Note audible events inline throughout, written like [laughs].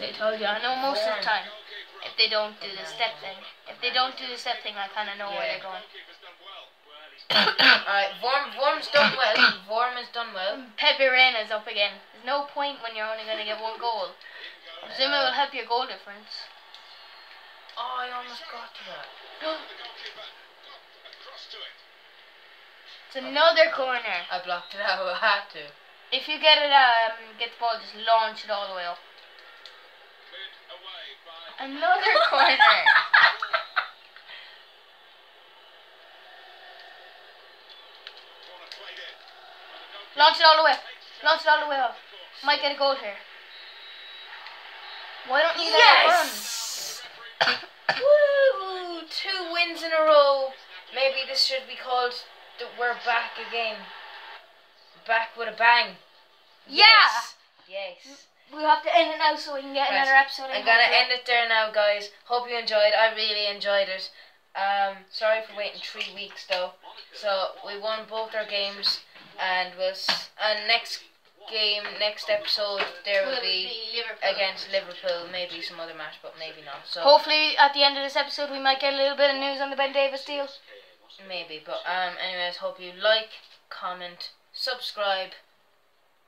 See, I told you. I know most of the time. If they don't do the step thing. If they don't do the step thing, I kind of know where they're going. [coughs] Alright, Vorm, Vorm's done well. Vorm has done well. Pepe Reina's up again. There's no point when you're only going to get one goal. Zuma will help your goal difference. Oh, I almost got to that. It's another corner. I blocked it out. [laughs] I had to. If you get it, um, get the ball, just launch it all the way up. Another corner. Launch it all the way. Launch it all the way up. Might get a goal here. Why don't you let it run? [coughs] Yes! Woo! Two wins in a row. Maybe this should be called the We're Back Again. Back with a bang. Yeah. Yes. Yes. We have to end it now so we can get Right. another episode. I'm gonna hopefully. end it there now, guys. Hope you enjoyed. I really enjoyed it. Um, sorry for waiting three weeks though. So we won both our games, and was and next game, next episode, there will Will be Liverpool. against Liverpool. Maybe some other match, but maybe not. So Hopefully, at the end of this episode, we might get a little bit of news on the Ben Davies deal. maybe. But um, anyways, hope you like, comment, subscribe,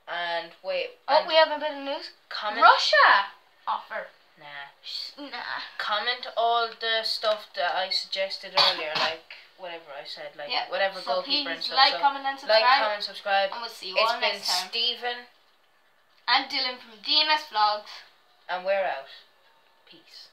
and wait. Oh, we have a bit of news. comment. Russia offer. Nah. Nah. comment all the stuff that I suggested earlier, like whatever I said, like Yeah. whatever So goalkeeper and stuff. like, so comment, and subscribe. like, comment, subscribe. and we'll see you It's all next time. Stephen, I'm Dylan from D&S Vlogs. and we're out. Peace.